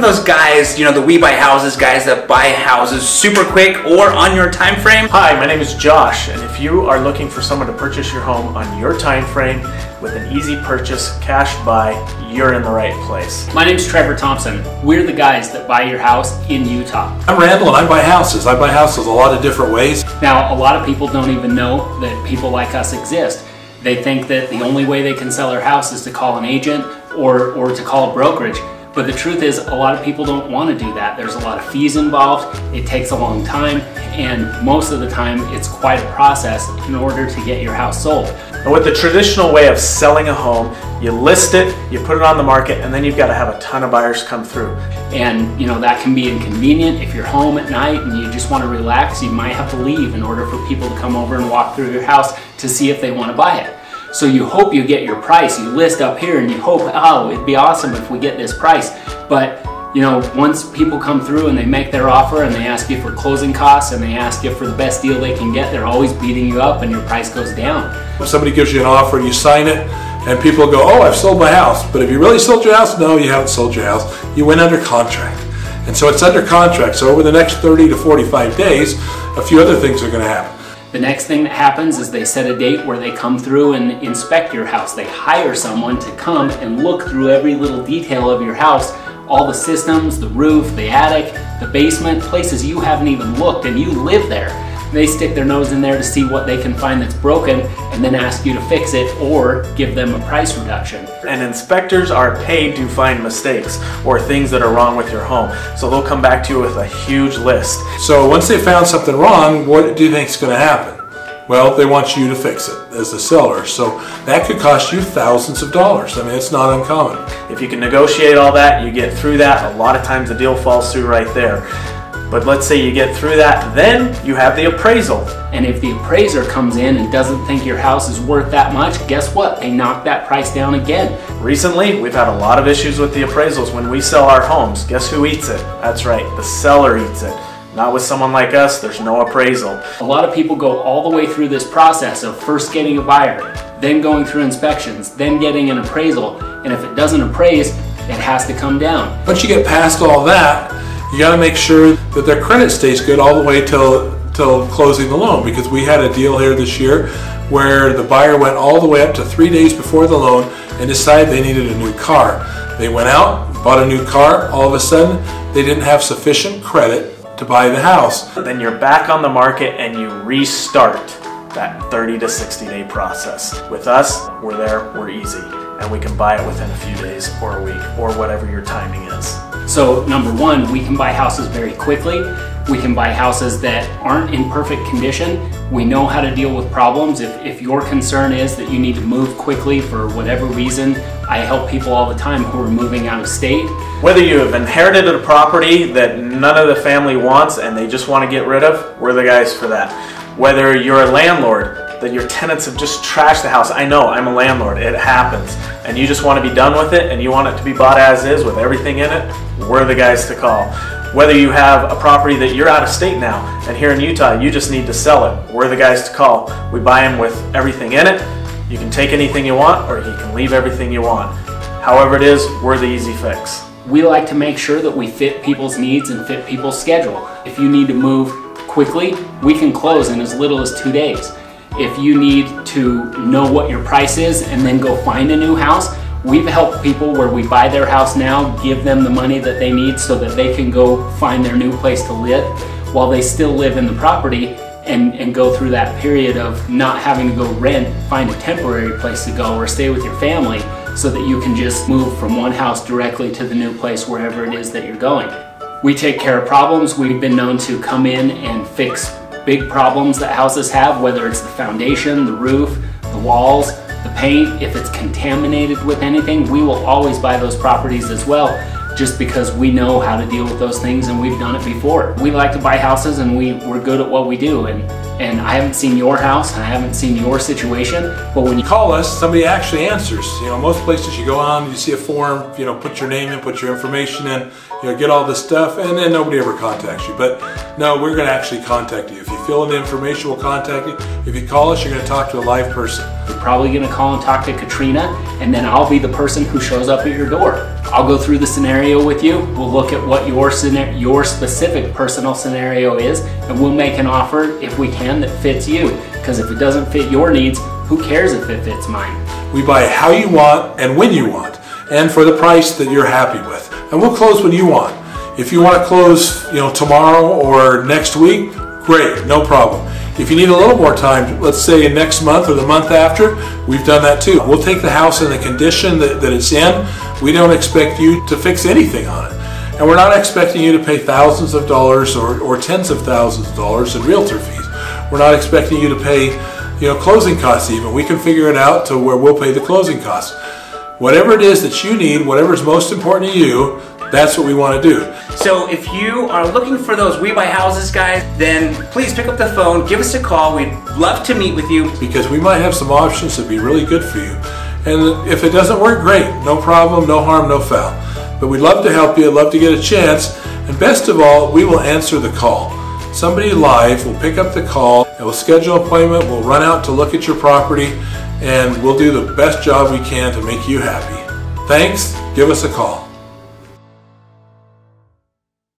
for those guys, you know, the We Buy Houses guys that buy houses super quick or on your time frame. Hi, my name is Josh, and if you are looking for someone to purchase your home on your time frame with an easy purchase, cash buy, you're in the right place. My name's Trevor Thompson. We're the guys that buy your house in Utah. I'm Randall and I buy houses. I buy houses a lot of different ways. Now, a lot of people don't even know that people like us exist. They think that the only way they can sell their house is to call an agent or, or to call a brokerage. But the truth is, a lot of people don't want to do that. There's a lot of fees involved, it takes a long time, and most of the time it's quite a process in order to get your house sold. And with the traditional way of selling a home, you list it, you put it on the market, and then you've got to have a ton of buyers come through. And you know that can be inconvenient if you're home at night and you just want to relax, you might have to leave in order for people to come over and walk through your house to see if they want to buy it. So you hope you get your price. You list up here and you hope, oh, it'd be awesome if we get this price. But you know, once people come through and they make their offer and they ask you for closing costs and they ask you for the best deal they can get, they're always beating you up and your price goes down. If somebody gives you an offer and you sign it, and people go, oh, I've sold my house. But have you really sold your house? No, you haven't sold your house. You went under contract. And so it's under contract. So over the next 30 to 45 days, a few other things are going to happen. The next thing that happens is they set a date where they come through and inspect your house. They hire someone to come and look through every little detail of your house, all the systems, the roof, the attic, the basement, places you haven't even looked and you live there. They stick their nose in there to see what they can find that's broken and then ask you to fix it or give them a price reduction. And inspectors are paid to find mistakes or things that are wrong with your home. So they'll come back to you with a huge list. So once they found something wrong, what do you think is going to happen? Well, they want you to fix it as the seller. So that could cost you thousands of dollars. I mean, it's not uncommon. If you can negotiate all that, you get through that, a lot of times the deal falls through right there. But let's say you get through that, then you have the appraisal. And if the appraiser comes in and doesn't think your house is worth that much, guess what? They knock that price down again. Recently, we've had a lot of issues with the appraisals when we sell our homes. Guess who eats it? That's right, the seller eats it. Not with someone like us, there's no appraisal. A lot of people go all the way through this process of first getting a buyer, then going through inspections, then getting an appraisal, and if it doesn't appraise, it has to come down. Once you get past all that, you got to make sure that their credit stays good all the way till till closing the loan because we had a deal here this year where the buyer went all the way up to three days before the loan and decided they needed a new car. They went out, bought a new car, all of a sudden they didn't have sufficient credit to buy the house. Then you're back on the market and you restart that 30 to 60 day process. With us, we're there, we're easy, and we can buy it within a few days or a week or whatever your timing is. So number one, we can buy houses very quickly. We can buy houses that aren't in perfect condition. We know how to deal with problems. If, if your concern is that you need to move quickly for whatever reason, I help people all the time who are moving out of state. Whether you have inherited a property that none of the family wants and they just want to get rid of, we're the guys for that. Whether you're a landlord that your tenants have just trashed the house. I know, I'm a landlord, it happens. And you just want to be done with it and you want it to be bought as is with everything in it, we're the guys to call. Whether you have a property that you're out of state now and here in Utah you just need to sell it, we're the guys to call. We buy them with everything in it. You can take anything you want or you can leave everything you want. However it is, we're the easy fix. We like to make sure that we fit people's needs and fit people's schedule. If you need to move quickly, we can close in as little as two days. If you need to know what your price is and then go find a new house, we've helped people where we buy their house now, give them the money that they need so that they can go find their new place to live while they still live in the property and, and go through that period of not having to go rent, find a temporary place to go or stay with your family so that you can just move from one house directly to the new place wherever it is that you're going. We take care of problems. We've been known to come in and fix big problems that houses have, whether it's the foundation, the roof, the walls, the paint, if it's contaminated with anything, we will always buy those properties as well just because we know how to deal with those things and we've done it before. We like to buy houses and we, we're good at what we do and, and I haven't seen your house, and I haven't seen your situation, but when you call us, somebody actually answers. You know, most places you go on, you see a form, you know, put your name in, put your information in, you know, get all this stuff, and then nobody ever contacts you. But no, we're going to actually contact you. If you fill in the information, we'll contact you. If you call us, you're going to talk to a live person. You're probably going to call and talk to Katrina, and then I'll be the person who shows up at your door. I'll go through the scenario with you. We'll look at what your scenario, your specific personal scenario is, and we'll make an offer if we can that fits you. Because if it doesn't fit your needs, who cares if it fits mine? We buy how you want and when you want, and for the price that you're happy with. And we'll close when you want. If you want to close, you know, tomorrow or next week, great, no problem. If you need a little more time, let's say next month or the month after, we've done that too. We'll take the house in the condition that, that it's in. We don't expect you to fix anything on it. And we're not expecting you to pay thousands of dollars or, or tens of thousands of dollars in realtor fees. We're not expecting you to pay, you know, closing costs even. We can figure it out to where we'll pay the closing costs. Whatever it is that you need, whatever is most important to you, that's what we want to do. So if you are looking for those We Buy Houses guys, then please pick up the phone, give us a call. We'd love to meet with you. because we might have some options that'd be really good for you. And if it doesn't work, great. No problem, no harm, no foul. But we'd love to help you, love to get a chance. And best of all, we will answer the call. Somebody live will pick up the call and we'll schedule an appointment. We'll run out to look at your property and we'll do the best job we can to make you happy. Thanks. Give us a call.